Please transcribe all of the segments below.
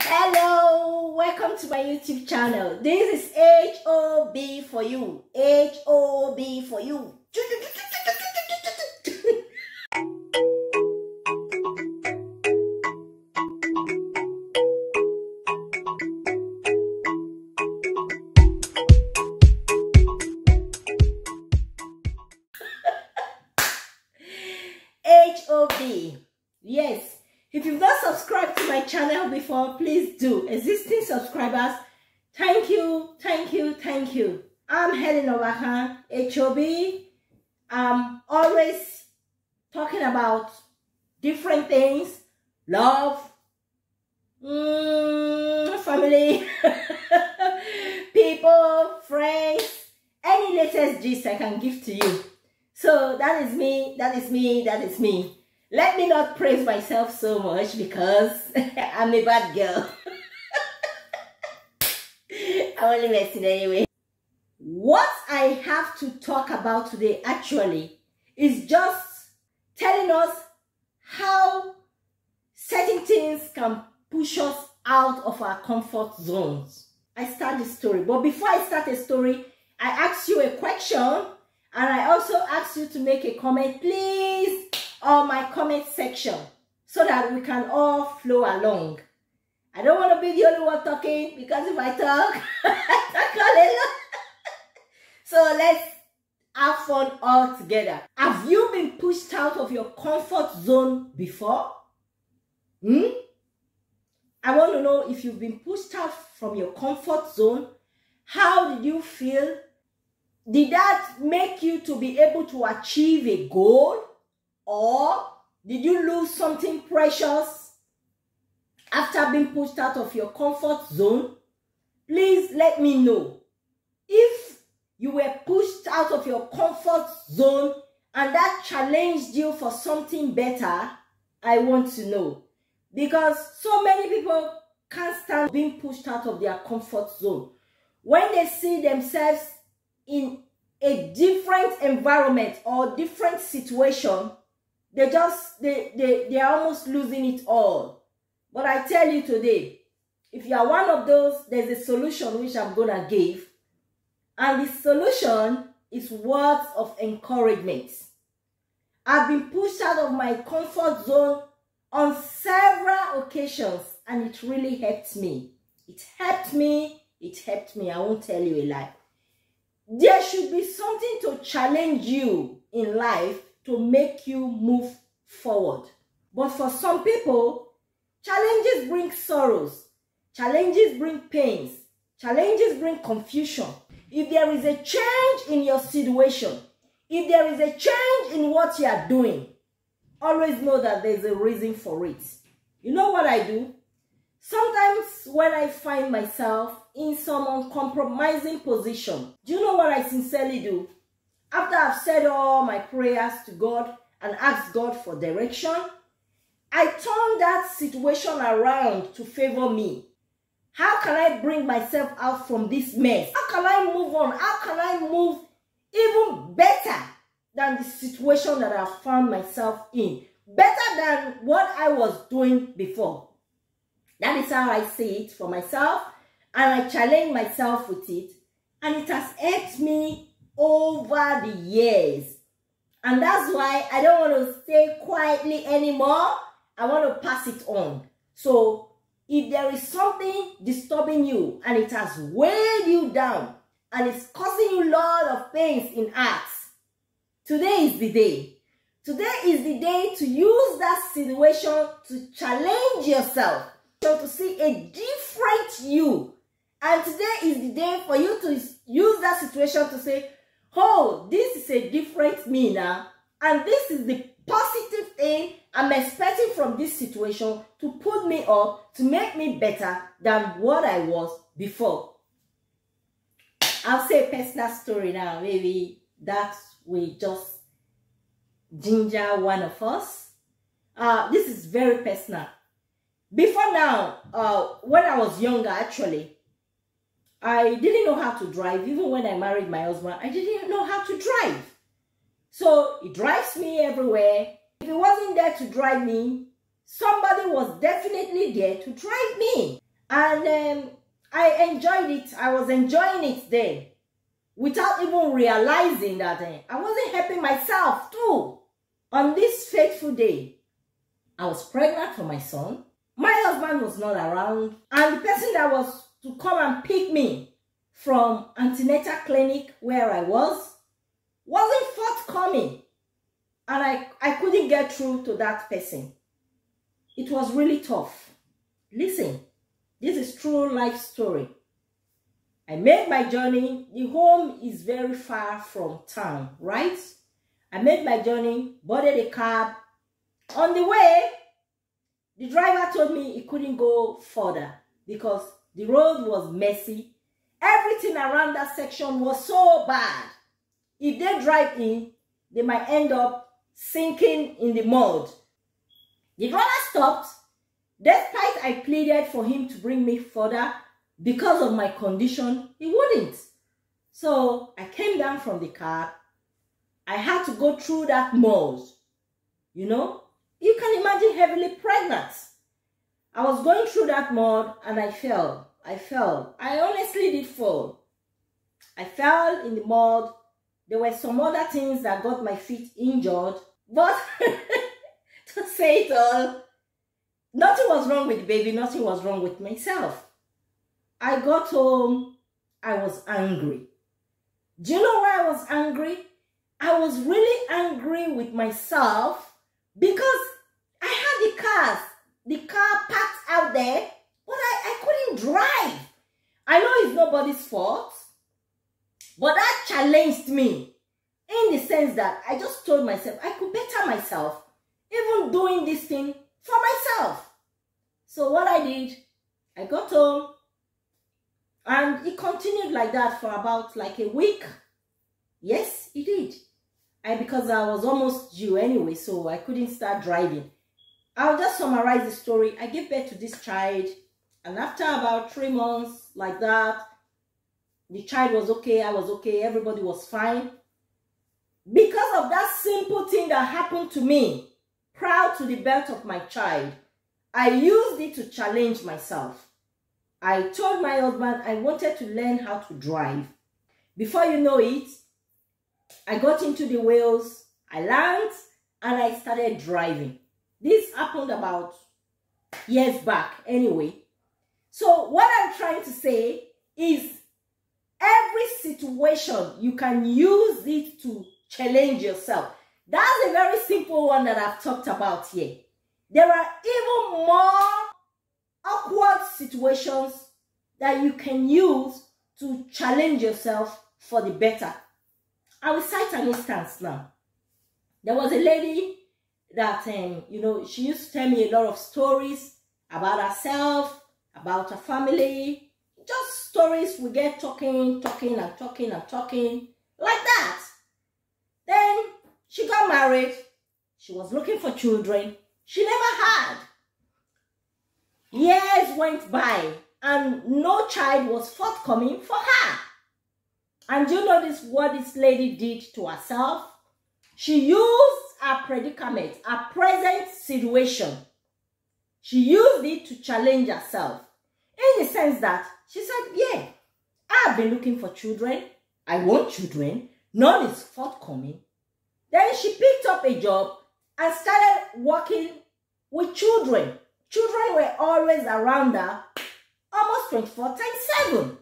Hello, welcome to my YouTube channel. This is HOB for you. HOB for you. HOB. Yes. If you've not subscribed to my channel before, please do. Existing subscribers, thank you, thank you, thank you. I'm Helen Obakan, HOB. I'm always talking about different things, love, mm, family, people, friends, any latest gist I can give to you. So that is me, that is me, that is me. Let me not praise myself so much because I'm a bad girl. I'm only messing anyway. What I have to talk about today actually is just telling us how certain things can push us out of our comfort zones. I start the story, but before I start a story, I ask you a question and I also ask you to make a comment, please, on my comment section so that we can all flow along. I don't want to be the only one talking because if I talk, I talk so let's have fun all together. Have you been pushed out of your comfort zone before? Hmm? I want to know if you've been pushed out from your comfort zone. How did you feel? Did that make you to be able to achieve a goal? Or did you lose something precious after being pushed out of your comfort zone? Please let me know. If you were pushed out of your comfort zone and that challenged you for something better, I want to know. Because so many people can't stand being pushed out of their comfort zone. When they see themselves in a different environment or different situation, they just they they they are almost losing it all. But i tell you today if you are one of those there's a solution which i'm gonna give. And the solution is words of encouragement. I've been pushed out of my comfort zone on several occasions and it really helped me. It helped me. It helped me. I won't tell you a lie. There should be something to challenge you in life to make you move forward. But for some people, challenges bring sorrows, challenges bring pains, challenges bring confusion. If there is a change in your situation, if there is a change in what you are doing, always know that there's a reason for it. You know what I do? Sometimes when I find myself in some uncompromising position, do you know what I sincerely do? After I've said all my prayers to God and asked God for direction, I turn that situation around to favor me. How can I bring myself out from this mess? How can I move on? How can I move even better than the situation that I found myself in? Better than what I was doing before. That is how I see it for myself. And I challenge myself with it. And it has helped me over the years. And that's why I don't want to stay quietly anymore. I want to pass it on. So if there is something disturbing you and it has weighed you down and it's causing you a lot of pains in acts, today is the day. Today is the day to use that situation to challenge yourself, to see a different you. And today is the day for you to use that situation to say, oh, this is a different me now. And this is the positive thing I'm expecting from this situation to put me up, to make me better than what I was before. I'll say a personal story now. Maybe that will just ginger one of us. Uh, this is very personal. Before now, uh, when I was younger, actually, I didn't know how to drive. Even when I married my husband, I didn't know how to drive. So he drives me everywhere. If he wasn't there to drive me, somebody was definitely there to drive me. And um, I enjoyed it. I was enjoying it then without even realizing that uh, I wasn't helping myself too. On this fateful day, I was pregnant for my son. My husband was not around. And the person that was to come and pick me from antenatal clinic where I was wasn't forthcoming. And I, I couldn't get through to that person. It was really tough. Listen, this is true life story. I made my journey. The home is very far from town, right? I made my journey, boarded a cab. On the way, the driver told me he couldn't go further because the road was messy. Everything around that section was so bad. If they drive in, they might end up sinking in the mud. The driver stopped. Despite I pleaded for him to bring me further because of my condition, he wouldn't. So I came down from the car. I had to go through that mud. You know, you can imagine heavily pregnant. I was going through that mud and I fell. I fell. I honestly did fall. I fell in the mud. There were some other things that got my feet injured. But to say it all, nothing was wrong with the baby. Nothing was wrong with myself. I got home. I was angry. Do you know why I was angry? I was really angry with myself because I had the cars, the car parked out there, but I, I couldn't drive. I know it's nobody's fault, but that challenged me in the sense that I just told myself I could better myself, even doing this thing for myself. So what I did, I got home and it continued like that for about like a week. Yes, it did. And because I was almost due anyway, so I couldn't start driving. I'll just summarize the story. I gave birth to this child, and after about three months like that, the child was okay, I was okay, everybody was fine. Because of that simple thing that happened to me, proud to the birth of my child, I used it to challenge myself. I told my husband I wanted to learn how to drive. Before you know it, I got into the wheels, I learned, and I started driving. Happened about years back anyway. So what I'm trying to say is every situation, you can use it to challenge yourself. That's a very simple one that I've talked about here. There are even more awkward situations that you can use to challenge yourself for the better. I will cite an instance now. There was a lady that, um, you know, she used to tell me a lot of stories about herself, about her family, just stories we get talking, talking and talking and talking like that. Then she got married. She was looking for children. She never had. Years went by and no child was forthcoming for her. And you notice what this lady did to herself? She used her predicament, her present situation. She used it to challenge herself. In the sense that she said, yeah, I've been looking for children. I want children. None is forthcoming. Then she picked up a job and started working with children. Children were always around her, almost 24 times 7.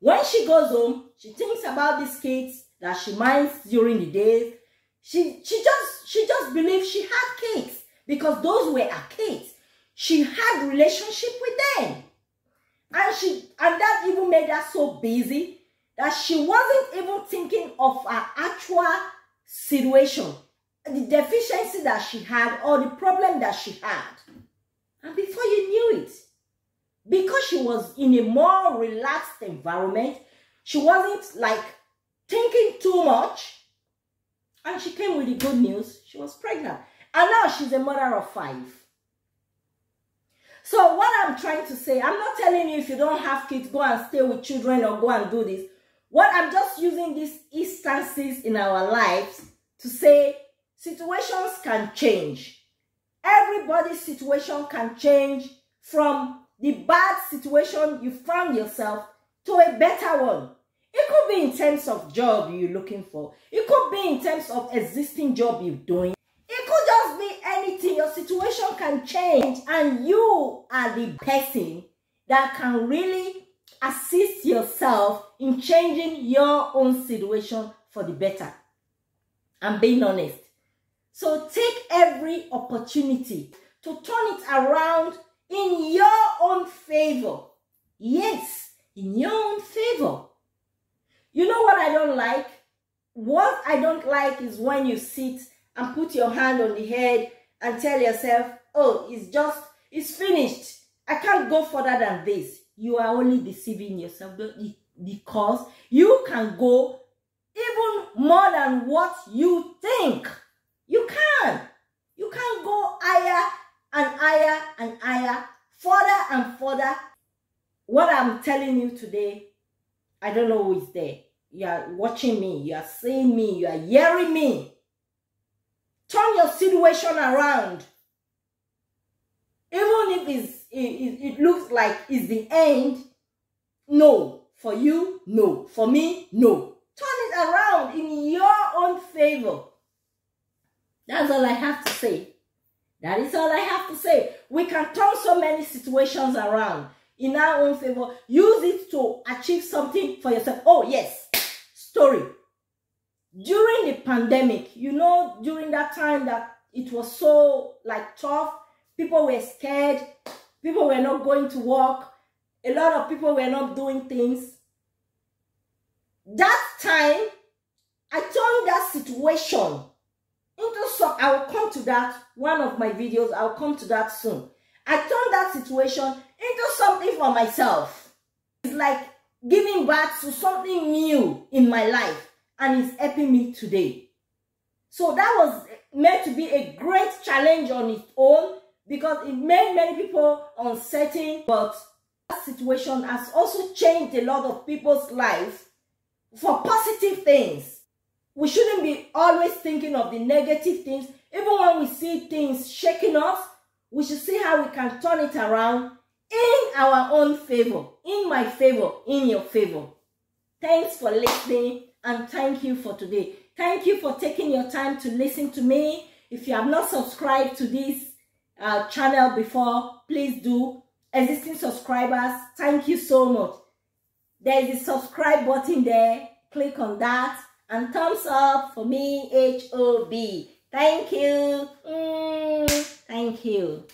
When she goes home, she thinks about these kids that she minds during the day. She, she, just, she just believes she had kids because those were her kids. She had relationship with them. And, she, and that even made her so busy that she wasn't even thinking of her actual situation, the deficiency that she had or the problem that she had. And before you knew it, because she was in a more relaxed environment, she wasn't like thinking too much. And she came with the good news. She was pregnant. And now she's a mother of five. So what I'm trying to say, I'm not telling you if you don't have kids, go and stay with children or go and do this. What I'm just using these instances in our lives to say situations can change. Everybody's situation can change from the bad situation you found yourself to a better one. It could be in terms of job you're looking for. It could be in terms of existing job you're doing. It could just be anything. Your situation can change and you are the person that can really assist yourself in changing your own situation for the better. I'm being honest. So take every opportunity to turn it around in your own favor. Yes, in your own favor. You know what I don't like? What I don't like is when you sit and put your hand on the head and tell yourself, oh, it's just, it's finished. I can't go further than this. You are only deceiving yourself because you can go even more than what you think. You can. You can go higher and higher and higher, further and further. What I'm telling you today, I don't know who is there. You are watching me, you are seeing me, you are hearing me. Turn your situation around. Even if it's, it, it, it looks like it's the end, no. For you, no. For me, no. Turn it around in your own favor. That's all I have to say. That is all I have to say. We can turn so many situations around in our own favor. Use it to achieve something for yourself. Oh, yes. Story. During the pandemic, you know, during that time that it was so like tough, people were scared, people were not going to work, a lot of people were not doing things. That time, I turned that situation into i will come to that one of my videos i'll come to that soon i turned that situation into something for myself. It's like giving birth to something new in my life and it's helping me today. So that was meant to be a great challenge on its own because it made many people uncertain but that situation has also changed a lot of people's lives for positive things. We shouldn't be always thinking of the negative things. Even when we see things shaking us, we should see how we can turn it around in our own favor, in my favor, in your favor. Thanks for listening and thank you for today. Thank you for taking your time to listen to me. If you have not subscribed to this uh, channel before, please do. Existing subscribers, thank you so much. There is a subscribe button there. Click on that and thumbs up for me, H-O-B. Thank you. Mm, thank you.